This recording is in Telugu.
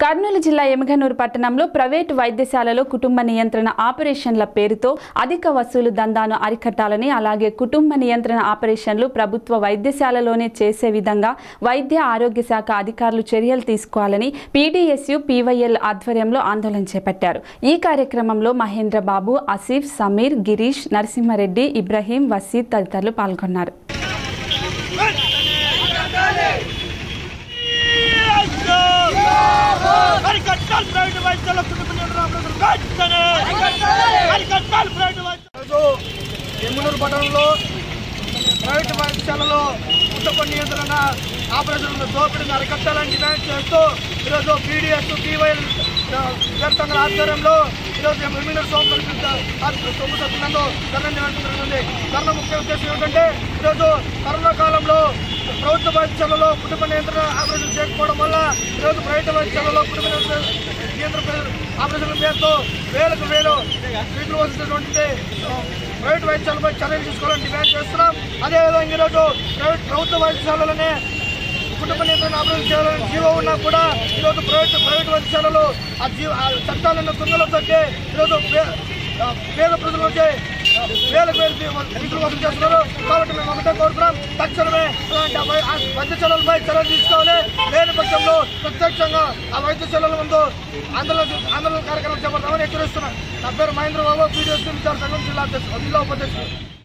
కర్నూలు జిల్లా ఎమగనూరు పట్టణంలో ప్రైవేటు వైద్యశాలలో కుటుంబ నియంత్రణ ఆపరేషన్ల పేరుతో అధిక వసూలు దందాను అరికట్టాలని అలాగే కుటుంబ నియంత్రణ ఆపరేషన్లు ప్రభుత్వ వైద్యశాలలోనే చేసే విధంగా వైద్య ఆరోగ్య శాఖ అధికారులు చర్యలు తీసుకోవాలని పీడీఎస్యు పీవైఎల్ ఆధ్వర్యంలో ఆందోళన చేపట్టారు. ఈ కార్యక్రమంలో మహేంద్రబాబు అసీఫ్ సమీర్ గిరీష్ నరసింహారెడ్డి ఇబ్రహీం వసీద్ తదితరులు పాల్గొన్నారు అరికట్టాలి ప్రైవేట్ వైద్యాల కుటుంబ నియంత్రణ వెంటనే అరికట్టాలి ప్రైవేట్ వైద్యాలు ఎమ్మునూరు పట్టణంలో ప్రైవేట్ పాఠశాలలో కుటుంబ నియంత్రణ ఆపరేషన్ల దోపిడీని అరికట్టాలని డిమాండ్ చేస్తూ ఈరోజు పీడిఎస్ పీవైఎల్ విద్యార్థుల ఆధ్వర్యంలో ఈరోజు ఎమ్మెల్యే సోమవారం సొమ్ము సత్యంలో ధర్నా నిర్వహించడం జరిగింది ధర్నా ముఖ్య ఉద్దేశం ఏమిటంటే ఈరోజు కరోనా ప్రభుత్వ వైద్యశాలలో కుటుంబ నియంత్రణ ఆపరేషన్ చేయకపోవడం వల్ల ఈరోజు ప్రైవేట్ వైద్యశాలలో కుటుంబ నియంత్రణ నియంత్రణ ఆపరేషన్ల పేరుతో వేలకు వేలు స్త్రీలు వస్తున్నటువంటి ప్రైవేట్ వైద్యశాలపై చర్యలు తీసుకోవాలని డిమాండ్ చేస్తున్నాం. అదేవిధంగా ఈరోజు ప్రైవేట్ ప్రభుత్వ వైద్యశాలలోనే కుటుంబ నియంత్రణ అభివృద్ధి చేయాలని జీవో ఉన్నా కూడా ఈరోజు ప్రైవేట్ ప్రైవేట్ వైద్యశాలలు ఆ జీవ చట్టాలన్న చట్టాలను తుంగలో తగ్గే ఈరోజు పే- పేద ప్రజల నుంచి వేలకు వేలు నిధులు వసూలు చేస్తున్నారు. కాబట్టి మేము ఒకటే కోరుతున్నాం. తక్షణమే అలాంటి ఆ చర్యలు తీసుకోవాలి లేని పక్షంలో ప్రత్యక్షంగా ఆ వైద్యశాలల ముందు ఆందోళన ఆందోళన కార్యక్రమం చేపడతామని హెచ్చరిస్తున్నాం. నా పేరు మహేంద్ర బాబు పీడిఎస్ సంఘం జిల్లా అధ్యక్షుడు జిల్లా ఉపాధ్యక్షుడు